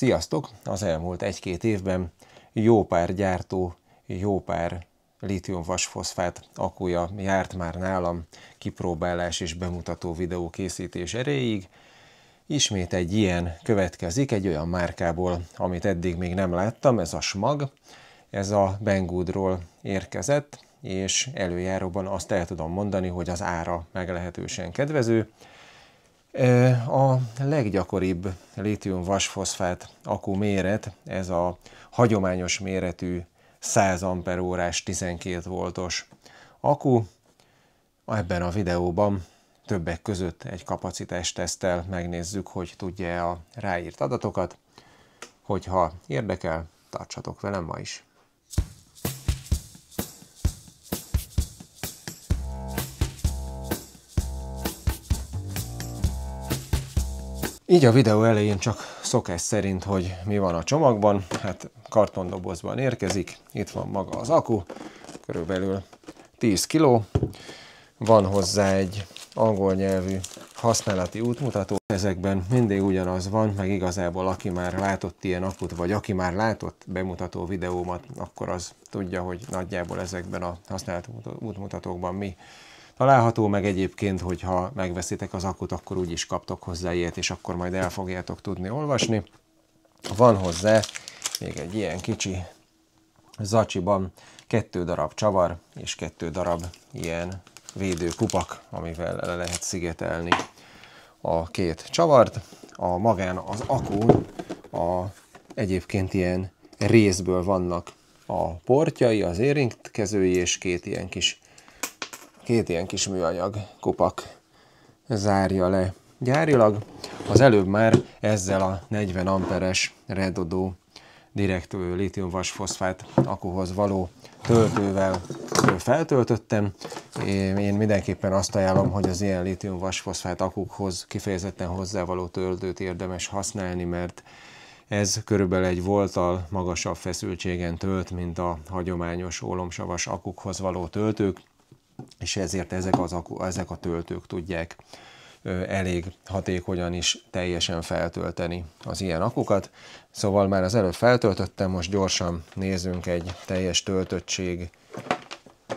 Sziasztok! Az elmúlt egy-két évben jó pár gyártó, jó pár lítium-vasfoszfát akúja járt már nálam kipróbálás és bemutató videó készítés erejéig. Ismét egy ilyen következik, egy olyan márkából, amit eddig még nem láttam, ez a Smag. Ez a Banggoodról érkezett, és előjáróban azt el tudom mondani, hogy az ára meglehetősen kedvező. A leggyakoribb lítium-vasfoszfát akku méret, ez a hagyományos méretű 100 amperórás 12 voltos akku. Ebben a videóban többek között egy kapacitást tesztel, megnézzük, hogy tudja a ráírt adatokat. Hogyha érdekel, tartsatok velem ma is! Így a videó elején csak szokás szerint, hogy mi van a csomagban. Hát kartondobozban érkezik, itt van maga az akku, körülbelül 10 kg. Van hozzá egy angol nyelvű használati útmutató. Ezekben mindig ugyanaz van, meg igazából aki már látott ilyen akut, vagy aki már látott bemutató videómat, akkor az tudja, hogy nagyjából ezekben a használati útmutatókban mi található, meg egyébként, hogyha megveszitek az akut, akkor úgy is kaptok hozzá ilyet, és akkor majd el fogjátok tudni olvasni. Van hozzá még egy ilyen kicsi zacsiban kettő darab csavar, és kettő darab ilyen védőkupak, amivel le lehet szigetelni a két csavart. A magán az akú a egyébként ilyen részből vannak a portjai, az érintkezői, és két ilyen kis két ilyen kis műanyag kupak zárja le gyárilag. Az előbb már ezzel a 40 amperes Redodo direkt litium-vasfoszfát akuhoz való töltővel feltöltöttem. Én mindenképpen azt ajánlom, hogy az ilyen litium-vasfoszfát akukhoz kifejezetten hozzávaló töltőt érdemes használni, mert ez körülbelül egy volttal magasabb feszültségen tölt, mint a hagyományos ólomsavas akukhoz való töltők és ezért ezek, az, ezek a töltők tudják elég hatékonyan is teljesen feltölteni az ilyen akukat. Szóval már az előbb feltöltöttem, most gyorsan nézzünk egy teljes töltöttség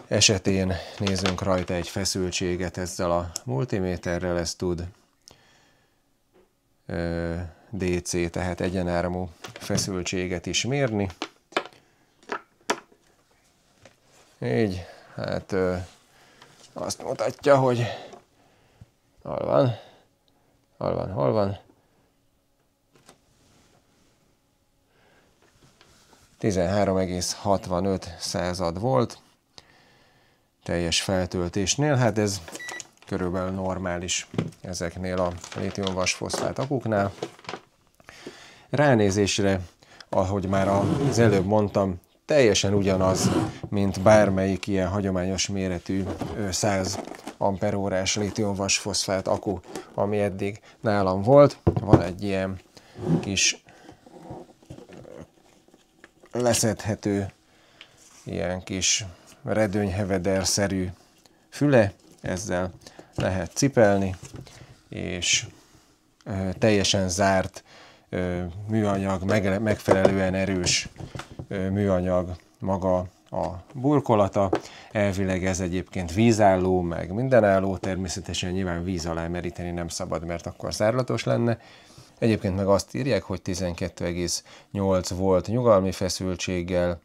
esetén, nézzünk rajta egy feszültséget ezzel a multiméterrel, ez tud DC, tehát egyenáramú feszültséget is mérni. Így, hát azt mutatja, hogy hol van, hol van, hol van. 13,65 század volt teljes feltöltésnél, hát ez körülbelül normális ezeknél a lítium-vasfoszfát akuknál. Ránézésre, ahogy már az előbb mondtam, teljesen ugyanaz, mint bármelyik ilyen hagyományos méretű 100 amperórás litium-vasfoszfát akku, ami eddig nálam volt. Van egy ilyen kis leszedhető, ilyen kis redőnyheveder-szerű füle, ezzel lehet cipelni, és teljesen zárt műanyag, megfelelően erős műanyag maga a burkolata. Elvileg ez egyébként vízálló, meg mindenálló, természetesen nyilván víz alá meríteni nem szabad, mert akkor zárlatos lenne. Egyébként meg azt írják, hogy 12,8 volt nyugalmi feszültséggel,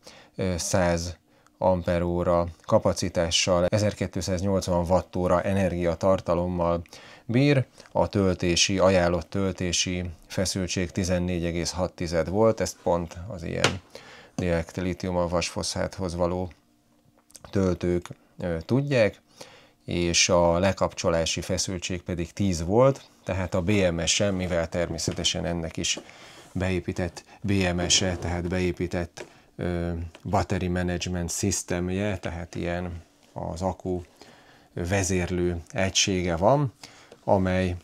100 amperóra kapacitással, 1280 wattóra energiatartalommal bír, a töltési, ajánlott töltési feszültség 14,6 volt, ezt pont az ilyen direkt litium vasfoszfáthoz való töltők tudják, és a lekapcsolási feszültség pedig 10 volt, tehát a BMS-e, mivel természetesen ennek is beépített BMS-e, tehát beépített Battery Management Systemje, tehát ilyen az akku vezérlő egysége van, amely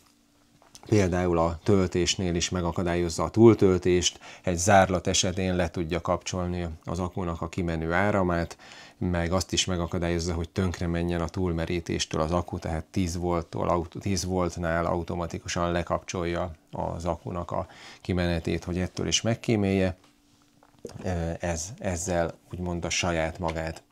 például a töltésnél is megakadályozza a túltöltést, egy zárlat esetén le tudja kapcsolni az akúnak a kimenő áramát, meg azt is megakadályozza, hogy tönkre menjen a túlmerítéstől az akku, tehát 10 volttól, 10 voltnál automatikusan lekapcsolja az akunak a kimenetét, hogy ettől is megkímélje. Ez, ezzel úgymond a saját magát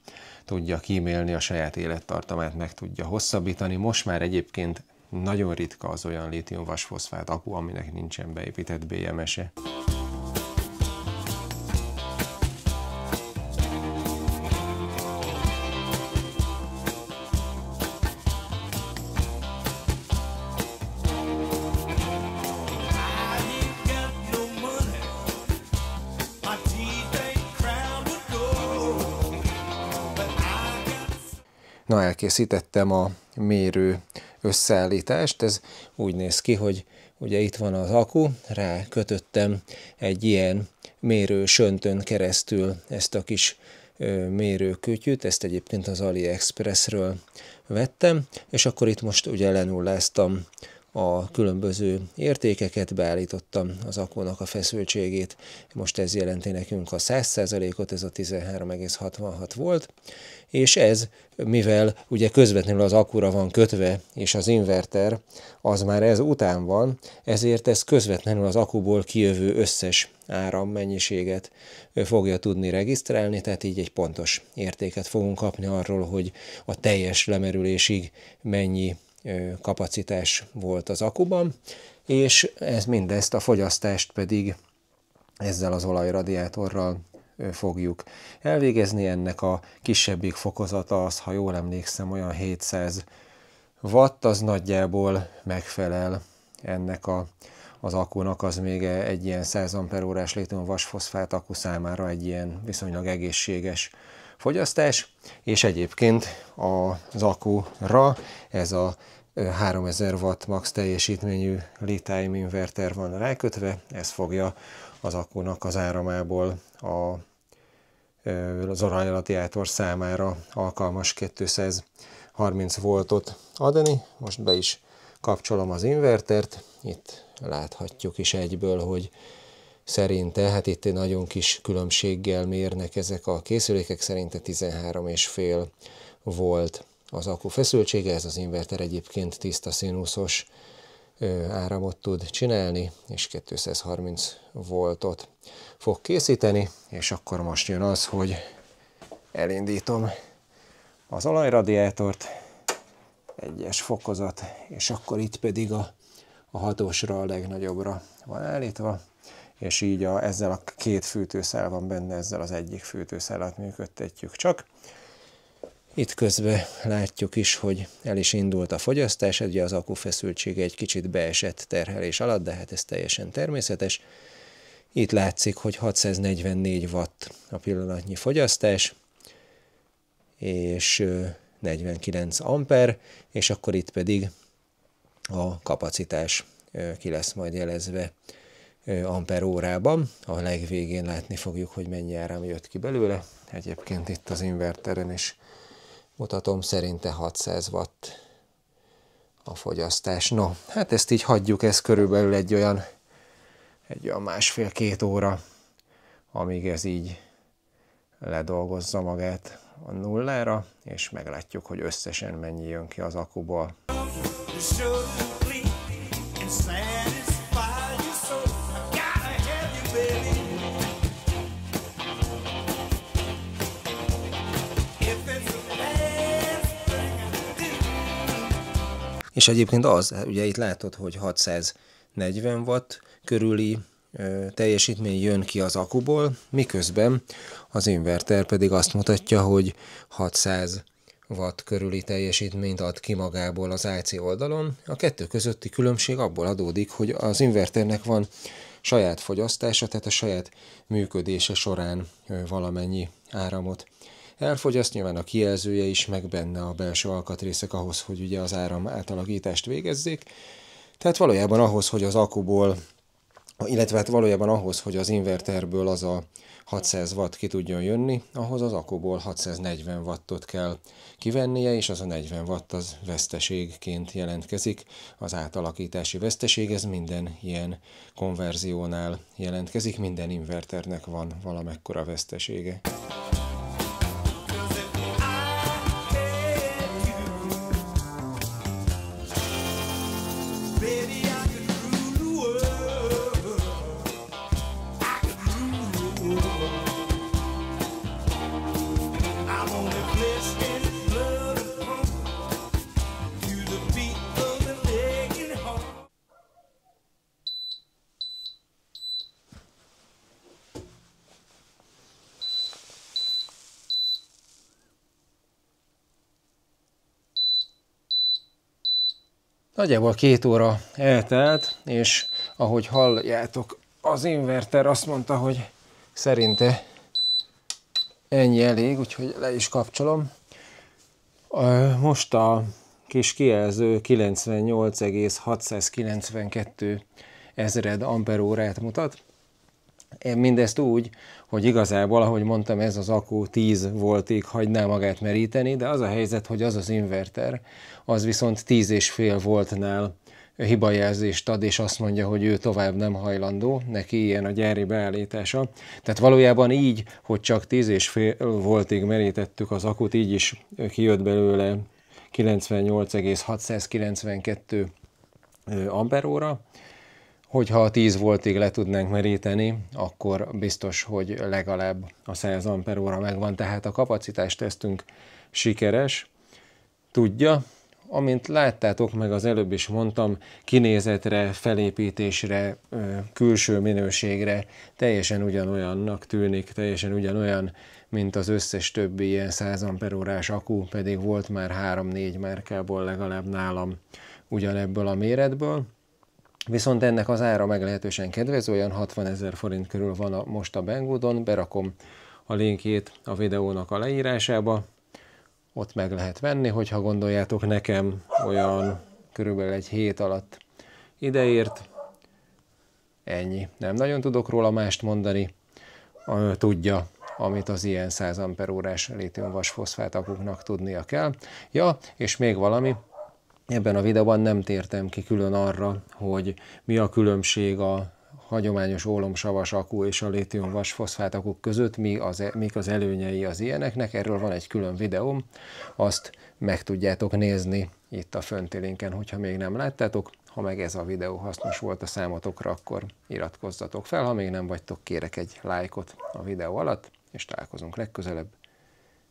tudja kímélni, a saját élettartamát meg tudja hosszabbítani. Most már egyébként nagyon ritka az olyan lítium-vasfoszfát akku, aminek nincsen beépített BMS-e. Na, elkészítettem a mérő összeállítást. Ez úgy néz ki, hogy ugye itt van az akku, rá kötöttem egy ilyen mérő söntön keresztül ezt a kis mérőkütyűt, ezt egyébként az AliExpressről vettem, és akkor itt most ugye lenulláztam a különböző értékeket, beállítottam az akónak a feszültségét, most ez jelenti nekünk a 100%-ot, ez a 13,66 volt, és ez, mivel ugye közvetlenül az akkura van kötve, és az inverter az már ez után van, ezért ez közvetlenül az akuból kijövő összes árammennyiséget fogja tudni regisztrálni, tehát így egy pontos értéket fogunk kapni arról, hogy a teljes lemerülésig mennyi kapacitás volt az akuban, és ez mindezt a fogyasztást pedig ezzel az olajradiátorral fogjuk elvégezni. Ennek a kisebbik fokozata az, ha jól emlékszem, olyan 700 watt, az nagyjából megfelel ennek a, az akkunak, az még egy ilyen 100 amperórás létőn vasfoszfát akku számára egy ilyen viszonylag egészséges fogyasztás, és egyébként az akkura ez a 3000 watt max teljesítményű lithium inverter van rákötve, ez fogja az akkunak az áramából a, az arányradiátor számára alkalmas 230 voltot adni. Most be is kapcsolom az invertert, itt láthatjuk is egyből, hogy szerinte, hát itt egy nagyon kis különbséggel mérnek ezek a készülékek, szerinte 13,5 volt az akku feszültsége, ez az inverter egyébként tiszta színuszos áramot tud csinálni, és 230 voltot fog készíteni, és akkor most jön az, hogy elindítom az olajradiátort, egyes fokozat, és akkor itt pedig a, a hatósra a legnagyobbra van állítva, és így a, ezzel a két fűtőszál van benne, ezzel az egyik fűtőszálat működtetjük csak. Itt közben látjuk is, hogy el is indult a fogyasztás, ugye az akufeszültsége egy kicsit beesett terhelés alatt, de hát ez teljesen természetes. Itt látszik, hogy 644 watt a pillanatnyi fogyasztás, és 49 amper, és akkor itt pedig a kapacitás ki lesz majd jelezve amper órában. A legvégén látni fogjuk, hogy mennyi áram jött ki belőle. Egyébként itt az inverteren is mutatom, szerinte 600 watt a fogyasztás. No, hát ezt így hagyjuk, ez körülbelül egy olyan, egy olyan másfél-két óra, amíg ez így ledolgozza magát a nullára, és meglátjuk, hogy összesen mennyi jön ki az akuból. És egyébként az, ugye itt látod, hogy 640 watt körüli teljesítmény jön ki az akuból, miközben az inverter pedig azt mutatja, hogy 600 watt körüli teljesítményt ad ki magából az AC oldalon. A kettő közötti különbség abból adódik, hogy az inverternek van saját fogyasztása, tehát a saját működése során valamennyi áramot elfogyaszt, nyilván a kijelzője is, meg benne a belső alkatrészek ahhoz, hogy ugye az áram átalakítást végezzék. Tehát valójában ahhoz, hogy az akuból illetve hát valójában ahhoz, hogy az inverterből az a 600 watt ki tudjon jönni, ahhoz az akuból 640 wattot kell kivennie, és az a 40 watt az veszteségként jelentkezik. Az átalakítási veszteség, ez minden ilyen konverziónál jelentkezik, minden inverternek van valamekkora vesztesége. Nagyjából két óra eltelt, és ahogy halljátok, az inverter azt mondta, hogy szerinte ennyi elég, úgyhogy le is kapcsolom. Most a kis kijelző 98,692 ezred amperórát mutat. Mindezt úgy, hogy igazából, ahogy mondtam, ez az akku 10 voltig hagyná magát meríteni, de az a helyzet, hogy az az inverter, az viszont 10,5 voltnál hibajelzést ad, és azt mondja, hogy ő tovább nem hajlandó, neki ilyen a gyári beállítása. Tehát valójában így, hogy csak 10,5 voltig merítettük az akut, így is kijött belőle 98,692 amperóra, hogyha a 10 voltig le tudnánk meríteni, akkor biztos, hogy legalább a 100 amperóra megvan, tehát a kapacitástesztünk sikeres, tudja, amint láttátok meg az előbb is mondtam, kinézetre, felépítésre, külső minőségre teljesen ugyanolyannak tűnik, teljesen ugyanolyan, mint az összes többi ilyen 100 amperórás akku, pedig volt már 3-4 márkából legalább nálam ugyanebből a méretből. Viszont ennek az ára meglehetősen kedvező, olyan 60 ezer forint körül van a, most a Banggoodon, berakom a linkjét a videónak a leírásába, ott meg lehet venni, hogyha gondoljátok nekem olyan körülbelül egy hét alatt ideért. Ennyi. Nem nagyon tudok róla mást mondani. Tudja, amit az ilyen 100 amperórás lítium-vasfoszfát akuknak tudnia kell. Ja, és még valami, Ebben a videóban nem tértem ki külön arra, hogy mi a különbség a hagyományos ólomsavas akku és a lítium vasfoszfát akuk között, mi az, e- mik az előnyei az ilyeneknek. Erről van egy külön videóm, azt meg tudjátok nézni itt a fönti linken, hogyha még nem láttátok. Ha meg ez a videó hasznos volt a számotokra, akkor iratkozzatok fel, ha még nem vagytok, kérek egy lájkot a videó alatt, és találkozunk legközelebb.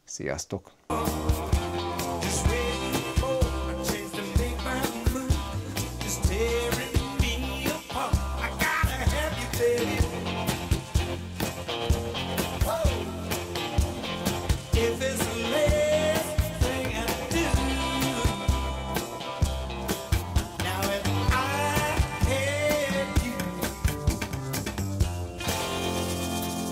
Sziasztok!